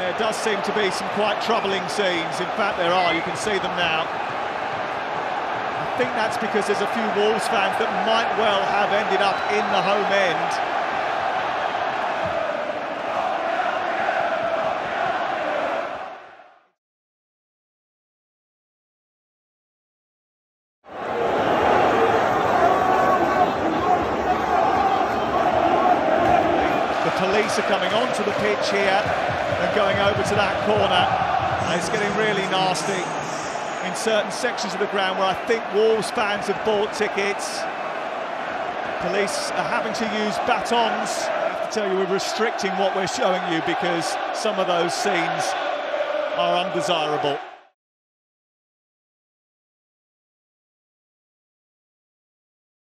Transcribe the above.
There does seem to be some quite troubling scenes. In fact, there are. You can see them now. I think that's because there's a few Wolves fans that might well have ended up in the home end. The police are coming onto the pitch here and going over to that corner. And it's getting really nasty in certain sections of the ground where I think Wolves fans have bought tickets. Police are having to use batons. I have to tell you, we're restricting what we're showing you because some of those scenes are undesirable.